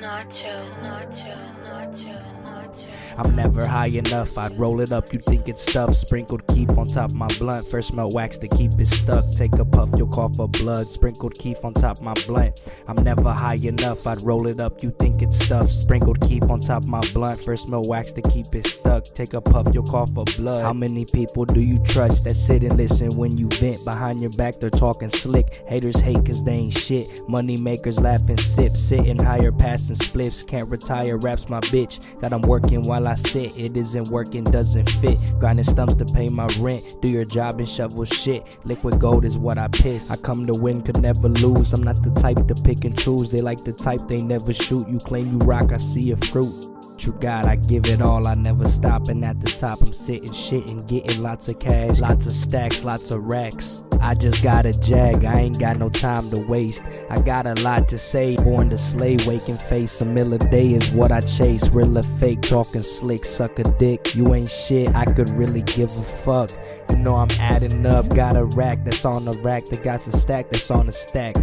Nacho, Nacho, Nacho, Nacho. I'm never high enough, I'd roll it up, you think it's stuff. Sprinkled keef on top my blunt, first melt wax to keep it stuck. Take a puff, you'll cough up blood. Sprinkled keef on top my blunt. I'm never high enough, I'd roll it up, you think it's stuff. Sprinkled keef on top my blunt, first melt wax to keep it stuck. Take a puff, you'll cough up blood. How many people do you trust that sit and listen when you vent? Behind your back, they're talking slick. Haters hate cause they ain't shit. Money makers laughing, sip, sitting higher, passing spliffs. Can't retire, raps my bitch. Got 'em working while I sit. It isn't working, doesn't fit. Grinding stumps to pay my rent. Do your job and shovel shit. Liquid gold is what I piss. I come to win, could never lose. I'm not the type to pick and choose. They like the type they never shoot. You claim you rock, I see a fruit. True God, I give it all, I never stop. And at the top, I'm sitting shit and getting lots of cash, lots of stacks, lots of racks. I just got a jag, I ain't got no time to waste. I got a lot to say, born to slay, waking face. A mill a day is what I chase. Real or fake, talking slick, suck a dick. You ain't shit, I could really give a fuck. You know I'm adding up, got a rack that's on the rack, that got a stack that's on the stack.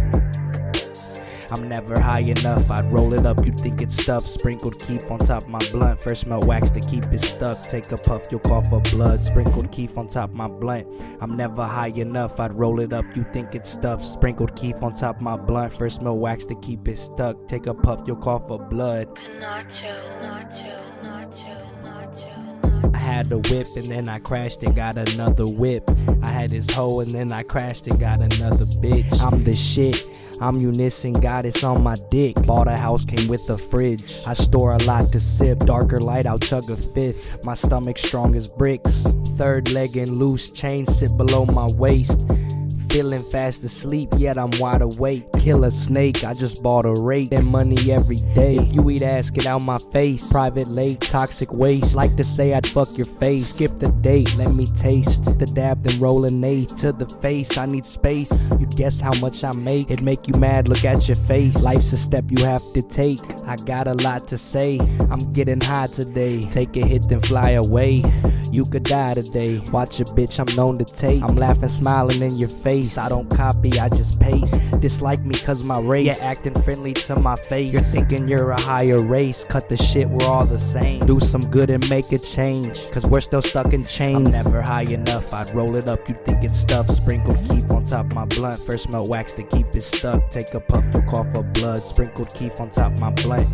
I'm never high enough. I'd roll it up, you think it's stuff. Sprinkled keef on top my blunt. First melt wax to keep it stuck. Take a puff, you'll cough up blood. Sprinkled keef on top my blunt. I'm never high enough. I'd roll it up, you think it's stuff. Sprinkled keef on top my blunt. First melt wax to keep it stuck. Take a puff, you'll cough up blood. Nacho, Nacho, Nacho, Nacho. I had a whip and then I crashed and got another whip. I had this hoe and then I crashed and got another bitch. I'm the shit. I'm unison, goddess on my dick. Bought a house, came with a fridge. I store a lot to sip. Darker light, I'll chug a fifth. My stomach strong as bricks. Third leg and loose, chain sit below my waist. Feeling fast asleep, yet I'm wide awake. Kill a snake, I just bought a rate and money every day. If you eat ass, get out my face. Private lake, toxic waste. Like to say I'd fuck your face. Skip the date, let me taste the dab, then roll an eight to the face. I need space. You'd guess how much I make. It'd make you mad, look at your face. Life's a step you have to take. I got a lot to say. I'm getting high today. Take a hit, then fly away. You could die today. Watch a bitch, I'm known to take. I'm laughing, smiling in your face. I don't copy, I just paste. Dislike me cause my race. Yeah, acting friendly to my face. You're thinking you're a higher race. Cut the shit, we're all the same. Do some good and make a change. Cause we're still stuck in chains. I'm never high enough, I'd roll it up. You think it's stuff. Sprinkled keef on top my blunt. First smell wax to keep it stuck. Take a puff, you cough up blood. Sprinkled keef on top my blunt.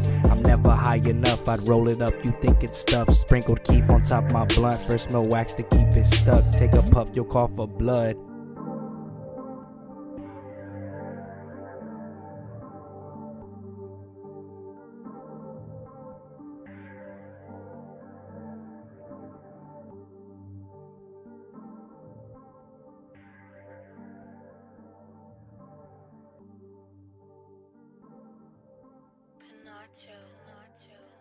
Never high enough, I'd roll it up. You think it's stuff. Sprinkled keef on top my blunt. First smell wax to keep it stuck. Take a puff, you'll cough up blood. Nacho, Nacho.